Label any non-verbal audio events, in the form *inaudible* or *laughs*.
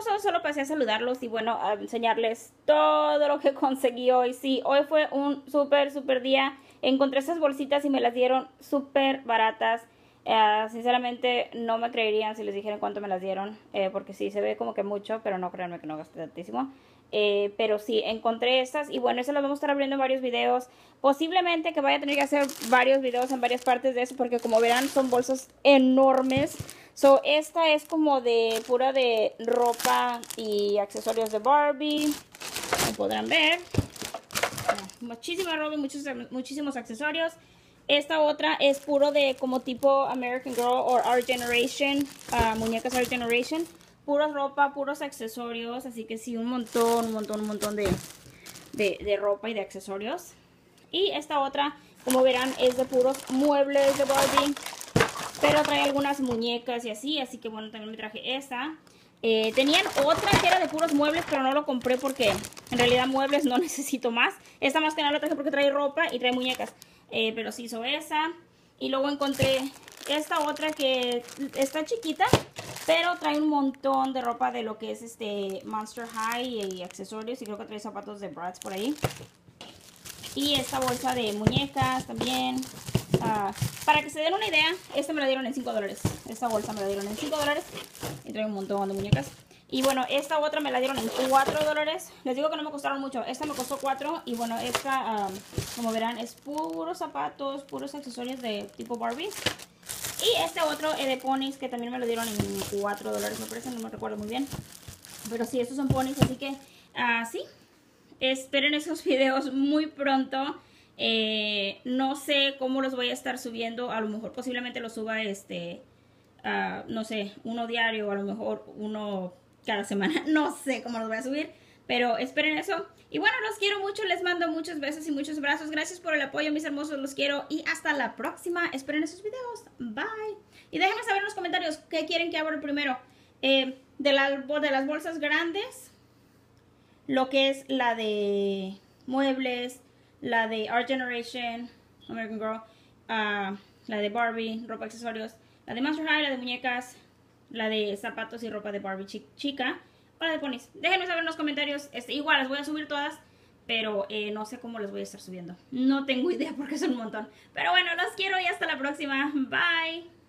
hermosos, solo pasé a saludarlos y bueno, a enseñarles todo lo que *laughs* conseguí hoy. Sí, hoy fue un súper, súper día. Encontré estas bolsitas y me las dieron súper baratas. Eh, sinceramente no me creerían si les dijeran cuánto me las dieron, eh, porque sí, se ve como que mucho, pero no créanme que no gasté tantísimo. Eh, pero sí, encontré estas y bueno, eso lo vamos a estar abriendo en varios videos. Posiblemente que vaya a tener que hacer varios videos en varias partes de eso, porque como verán son bolsas enormes. So, esta es como de pura de ropa y accesorios de Barbie, como podrán ver. Muchísima ropa y muchos, muchísimos accesorios. Esta otra es puro de como tipo American Girl o Our Generation, uh, muñecas Our Generation. Pura ropa, puros accesorios, así que sí, un montón, un montón, un montón de, de, de ropa y de accesorios. Y esta otra, como verán, es de puros muebles de Barbie. Pero trae algunas muñecas y así, así que bueno, también me traje esta. Eh, tenían otra que era de puros muebles, pero no lo compré porque en realidad muebles no *laughs* necesito más. Esta más que nada la traje porque trae ropa y trae muñecas. Eh, pero sí hizo esa. Y luego encontré esta otra que está chiquita, pero trae un montón de ropa de lo que es este Monster High y accesorios. Y creo que trae zapatos de Bratz por ahí. Y esta bolsa de muñecas también. Uh, para que se den una idea, esta me la dieron en 5 dólares. Esta bolsa me la dieron en 5 dólares. Y trae un montón de muñecas. Y bueno, esta otra me la dieron en 4 dólares. Les digo que no me costaron mucho. Esta me costó 4. Y bueno, esta, um, como verán, es puros zapatos, puros accesorios de tipo Barbies. Y este otro es de ponies que también me lo dieron en 4 dólares, me parece, no me recuerdo muy bien. Pero sí, estos son ponies, así que uh, sí. Esperen esos *laughs* videos muy pronto. Eh, no sé cómo los voy a estar subiendo. A lo mejor posiblemente los suba este... No sé, uno diario o a lo mejor uno cada semana. *laughs* No sé cómo los voy a subir, pero esperen eso. Y bueno, los quiero mucho, les mando muchos besos y muchos abrazos. Gracias por el apoyo, mis hermosos, los quiero. Y hasta la próxima. Esperen esos videos. Bye. Y déjenme saber en los comentarios qué quieren que abra primero. Eh, de las bolsas grandes, lo que es la de muebles, la de Art Generation, American Girl, uh, la de Barbie, ropa, accesorios, la de Master High, la de muñecas, la de zapatos y ropa de Barbie chica o la de ponis. Déjenme saber en los comentarios. Este, igual las voy a subir todas, pero eh, no sé cómo las voy a estar subiendo. No tengo *laughs* idea porque son un montón. Pero bueno, los quiero y hasta la próxima. Bye.